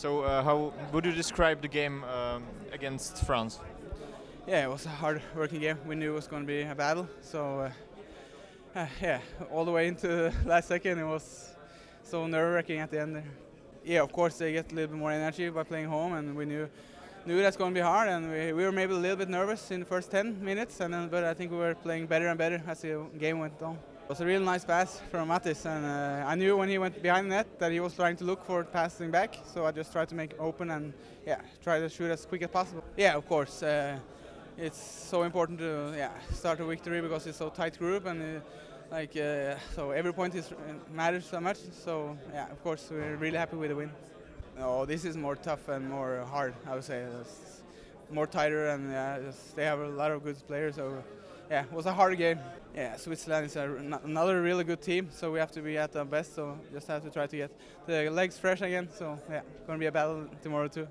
So, uh, how would you describe the game um, against France? Yeah, it was a hard working game. We knew it was going to be a battle. So, uh, uh, yeah, all the way into the last second, it was so nerve wracking at the end. Yeah, of course, they get a little bit more energy by playing home, and we knew knew that's going to be hard. And we, we were maybe a little bit nervous in the first 10 minutes, and then, but I think we were playing better and better as the game went on. It was a real nice pass from Mathis, and uh, I knew when he went behind the net that he was trying to look for passing back. So I just tried to make it open and yeah, try to shoot as quick as possible. Yeah, of course. Uh, it's so important to yeah start a victory because it's so tight group and uh, like uh, so every point is matters so much. So yeah, of course we're really happy with the win. No, this is more tough and more hard. I would say it's more tighter and they have a lot of good players. So yeah, it was a hard game. Yeah, Switzerland is another really good team, so we have to be at our best. So just have to try to get the legs fresh again. So yeah, to be a battle tomorrow too.